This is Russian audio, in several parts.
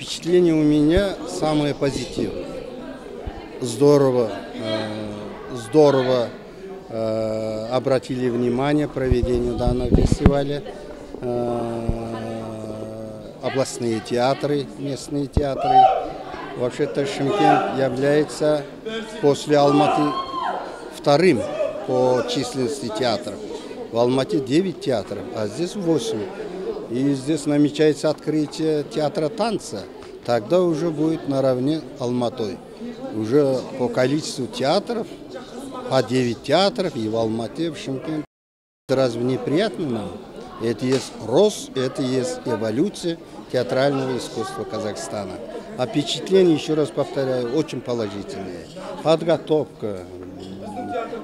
Впечатление у меня самое позитивное. Здорово, э, здорово э, обратили внимание проведению данного фестиваля. Э, областные театры, местные театры. Вообще-то Шымкент является после Алматы вторым по численности театров. В Алмате 9 театров, а здесь 8. И здесь намечается открытие театра танца. Тогда уже будет наравне Алматой. Уже по количеству театров, по 9 театров и в Алмате, в Шымкенте. Разве не приятно нам? Это есть рост, это есть эволюция театрального искусства Казахстана. А впечатление, еще раз повторяю, очень положительные. Подготовка,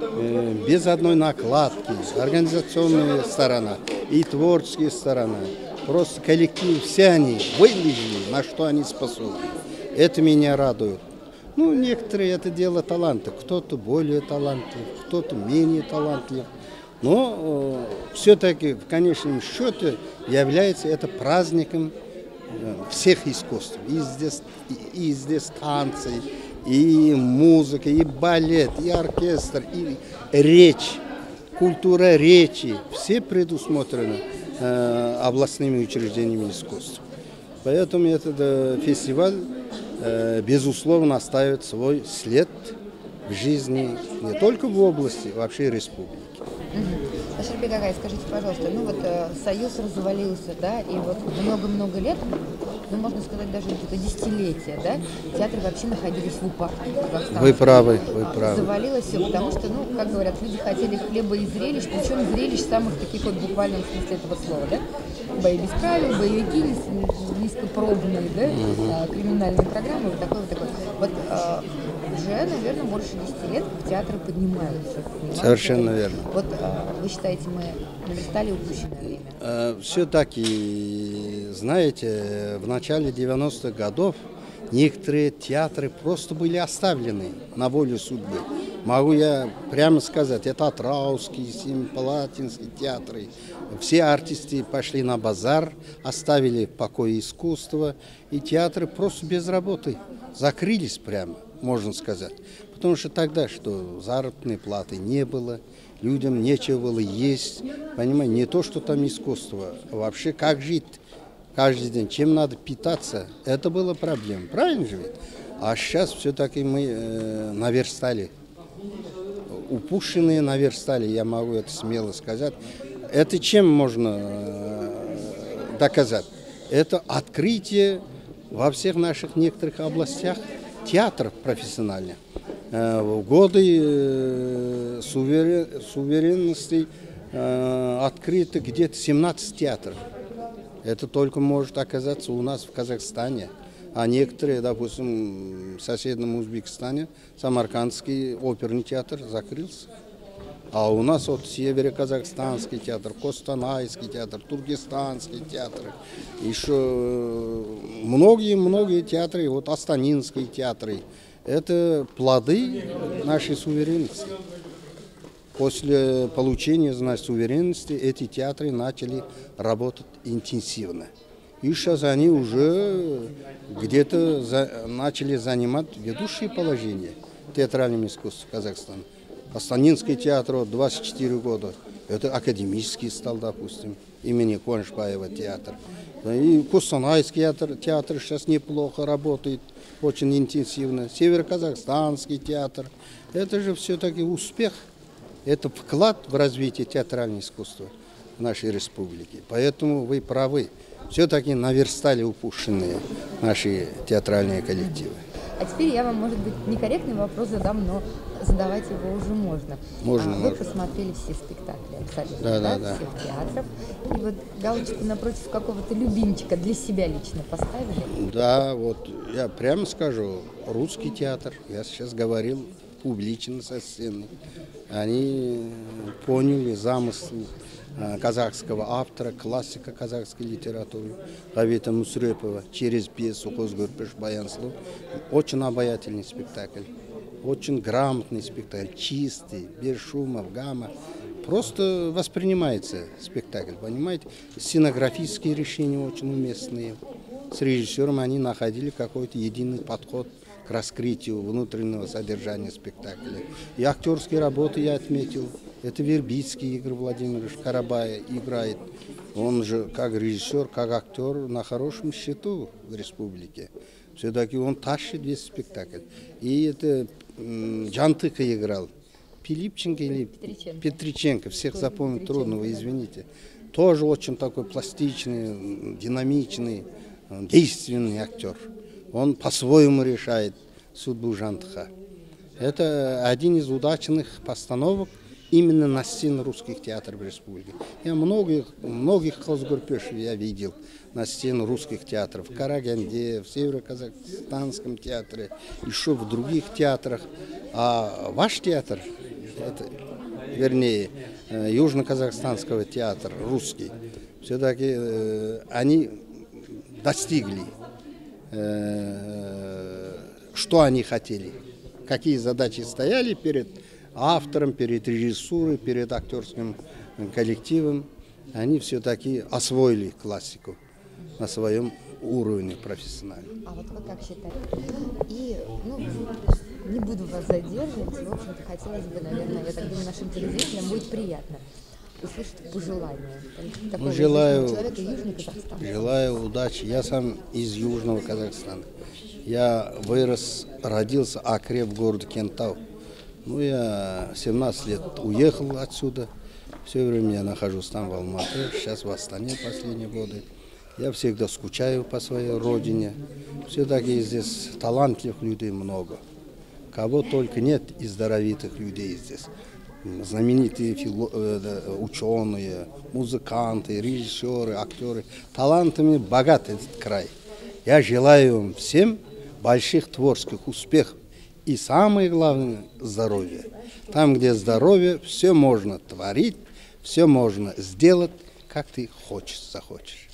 э, без одной накладки, организационная сторона и творческая сторона. Просто коллектив, все они выявили, на что они способны. Это меня радует. Ну, некоторые это дело таланта. Кто-то более талантлив, кто-то менее талантлив. Но э, все-таки в конечном счете является это праздником э, всех искусств. И здесь, и, и здесь танцы, и музыка, и балет, и оркестр, и речь, культура речи. Все предусмотрены э, областными учреждениями искусств. Поэтому этот э, фестиваль, э, безусловно, оставит свой след в жизни не только в области, вообще республики. Шербек Агай, скажите, пожалуйста, ну вот э, Союз развалился, да, и вот много-много лет, ну можно сказать даже где-то десятилетия, да, театры вообще находились в упадке. Вы правы, вы правы. Завалилось все, потому что, ну, как говорят, люди хотели хлеба и зрелищ, причем зрелищ самых таких вот буквальном смысле этого слова, да, бои без правил, боевики, низкопробные, да, угу. криминальные программы, вот такой вот такой. Вот э, уже, наверное, больше 10 лет театры поднимаются. Совершенно верно. Вот а, вы считаете, мы наверстали упущенное время? А, Все-таки, знаете, в начале 90-х годов некоторые театры просто были оставлены на волю судьбы. Могу я прямо сказать, это Атраусский, Семипалатинский театры. Все артисты пошли на базар, оставили в покое искусства, и театры просто без работы закрылись прямо можно сказать. Потому что тогда что заработной платы не было, людям нечего было есть, понимаете, не то, что там искусство, а вообще как жить каждый день, чем надо питаться, это было проблема, правильно же ведь? А сейчас все-таки мы э, наверстали, упущенные наверстали, я могу это смело сказать. Это чем можно э, доказать? Это открытие во всех наших некоторых областях театр профессиональный. Э, в годы э, суверенности э, открыто где-то 17 театров. Это только может оказаться у нас в Казахстане. А некоторые, допустим, в соседнем Узбекистане, Самаркандский оперный театр закрылся. А у нас вот Северо-Казахстанский театр, Костанайский театр, Туркестанский театр, еще многие-многие театры, вот Астанинские театры. Это плоды нашей суверенности. После получения, значит, суверенности эти театры начали работать интенсивно. И сейчас они уже где-то за, начали занимать ведущие положения в театральном Казахстана. Астанинский театр вот 24 года. Это академический стал, допустим, имени Коншбаева театр. И Кустанайский театр, театр сейчас неплохо работает, очень интенсивно. Северо-Казахстанский театр. Это же все-таки успех. Это вклад в развитие театрального искусства в нашей республике. Поэтому вы правы. Все-таки наверстали упущенные наши театральные коллективы. А теперь я вам, может быть, некорректный вопрос задам, но задавать его уже можно. Можно. А, вы можно. посмотрели все спектакли абсолютно, да, да, да, всех театров. И вот галочку напротив какого-то любимчика для себя лично поставили? Да, вот я прямо скажу, русский театр, я сейчас говорил публично со сцены, они поняли замысл казахского автора, классика казахской литературы Гавита Мусрепова через пьесу «Козгурпеш Баянслу». Очень обаятельный спектакль, очень грамотный спектакль, чистый, без шумов, гамма. Просто воспринимается спектакль, понимаете? Сценографические решения очень уместные. с режиссером они находили какой-то единый подход к раскрытию внутреннего содержания спектакля. И актерские работы я отметил. Это Вербицкий Игорь Владимирович Карабая играет. Он же как режиссер, как актер на хорошем счету в республике. Все-таки он тащит весь спектакль. И это Джантыка играл. Пилипченко или Петриченко. Петриченко. Всех Тоже запомнить Петриченко, трудно, вы да. извините. Тоже очень такой пластичный, динамичный, действенный актер. Он по-своему решает судьбу Жантыха. Это один из удачных постановок именно на сцене русских театров республики. Я многих, многих хозгруппешев я видел на сцене русских театров. В Караганде, в Северо-Казахстанском театре, еще в других театрах. А ваш театр, это, вернее, э, Южно-Казахстанского театра, русский, все-таки э, они достигли, э, что они хотели, какие задачи стояли перед автором, перед режиссурой, перед актерским коллективом. Они все-таки освоили классику на своем уровне профессиональном. А вот вы как считаете? И, ну, не буду вас задерживать. В общем-то, хотелось бы, наверное, я так думаю, нашим телезрителям будет приятно услышать пожелания. Такого желаю- человека. Желаю удачи. Я сам из Южного Казахстана. Я вырос, родился Акре в городе Кентау. Ну, я 17 лет уехал отсюда. Все время я нахожусь там, в Алматы. Сейчас в Астане последние годы. Я всегда скучаю по своей родине. Все-таки здесь талантливых людей много. Кого только нет из здоровитых людей здесь. Знаменитые фило- э, ученые, музыканты, режиссеры, актеры. Талантами богат этот край. Я желаю всем больших творческих успехов и самое главное – здоровья. Там, где здоровье, все можно творить, все можно сделать, как ты хочешь, захочешь.